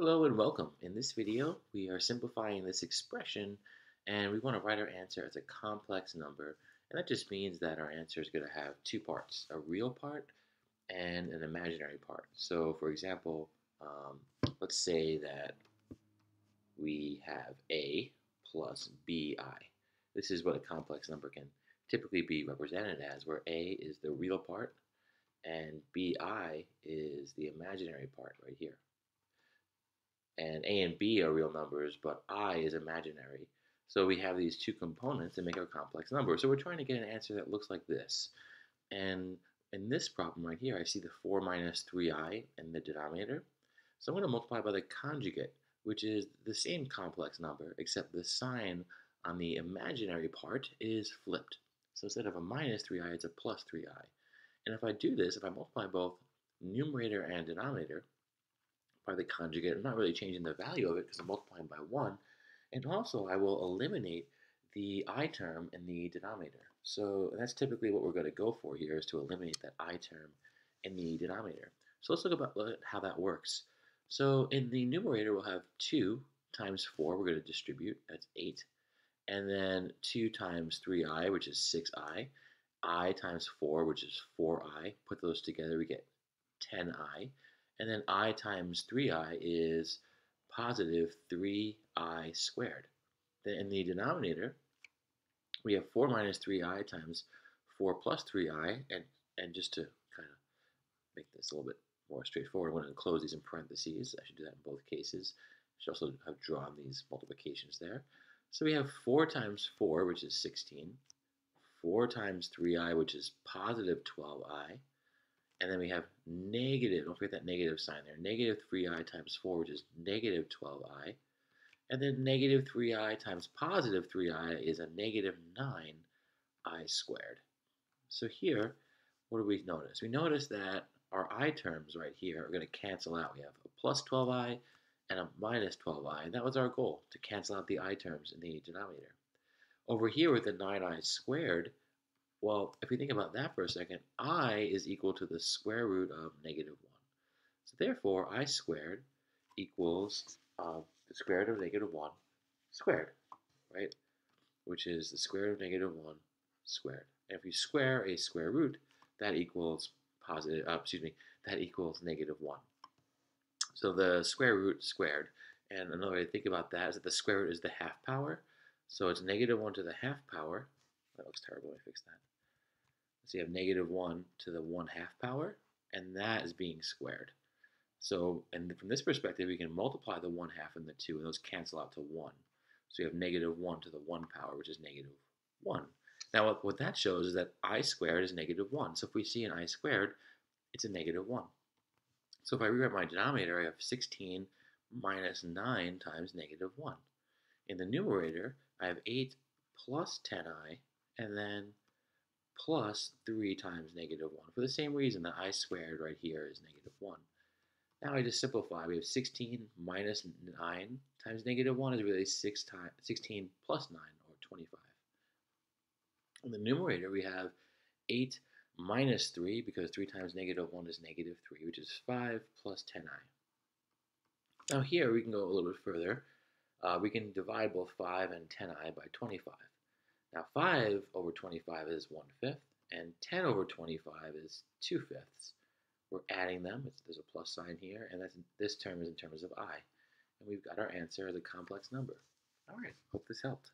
Hello and welcome. In this video, we are simplifying this expression and we want to write our answer as a complex number. And that just means that our answer is going to have two parts, a real part and an imaginary part. So for example, um, let's say that we have a plus bi. This is what a complex number can typically be represented as, where a is the real part and bi is the imaginary part right here and a and b are real numbers, but i is imaginary. So we have these two components that make our complex number. So we're trying to get an answer that looks like this. And in this problem right here, I see the 4 minus 3i in the denominator. So I'm going to multiply by the conjugate, which is the same complex number, except the sign on the imaginary part is flipped. So instead of a minus 3i, it's a plus 3i. And if I do this, if I multiply both numerator and denominator, by the conjugate. I'm not really changing the value of it because I'm multiplying by 1. And also, I will eliminate the i term in the denominator. So that's typically what we're going to go for here is to eliminate that i term in the denominator. So let's look about how that works. So in the numerator, we'll have 2 times 4, we're going to distribute, that's 8. And then 2 times 3i, which is 6i. i times 4, which is 4i. Put those together, we get 10i. And then i times 3i is positive 3i squared. Then in the denominator, we have 4 minus 3i times 4 plus 3i. And, and just to kind of make this a little bit more straightforward, I'm going to enclose these in parentheses. I should do that in both cases. I should also have drawn these multiplications there. So we have 4 times 4, which is 16. 4 times 3i, which is positive 12i. And then we have negative, don't forget that negative sign there, negative 3i times 4, which is negative 12i. And then negative 3i times positive 3i is a negative 9i squared. So here, what do we notice? We notice that our i terms right here are going to cancel out. We have a plus 12i and a minus 12i, and that was our goal, to cancel out the i terms in the denominator. Over here with the 9i squared, well, if we think about that for a second, i is equal to the square root of negative 1. So therefore, i squared equals uh, the square root of negative 1 squared, right? Which is the square root of negative 1 squared. And if we square a square root, that equals positive, uh, excuse me, that equals negative 1. So the square root squared, and another way to think about that is that the square root is the half power. So it's negative 1 to the half power. That looks terrible, I fix that. So you have negative 1 to the 1 half power, and that is being squared. So, and from this perspective, we can multiply the 1 half and the 2, and those cancel out to 1. So you have negative 1 to the 1 power, which is negative 1. Now, what, what that shows is that i squared is negative 1. So if we see an i squared, it's a negative 1. So if I rewrite my denominator, I have 16 minus 9 times negative 1. In the numerator, I have 8 plus 10i, and then plus 3 times negative 1. For the same reason that i squared right here is negative 1. Now I just simplify. We have 16 minus 9 times negative 1 is really 6 times 16 plus 9, or 25. In the numerator, we have 8 minus 3, because 3 times negative 1 is negative 3, which is 5 plus 10i. Now here, we can go a little bit further. Uh, we can divide both 5 and 10i by 25. Now 5 over 25 is 1 fifth, and 10 over 25 is 2 fifths. We're adding them, it's, there's a plus sign here, and that's, this term is in terms of i. And we've got our answer as a complex number. All right, hope this helped.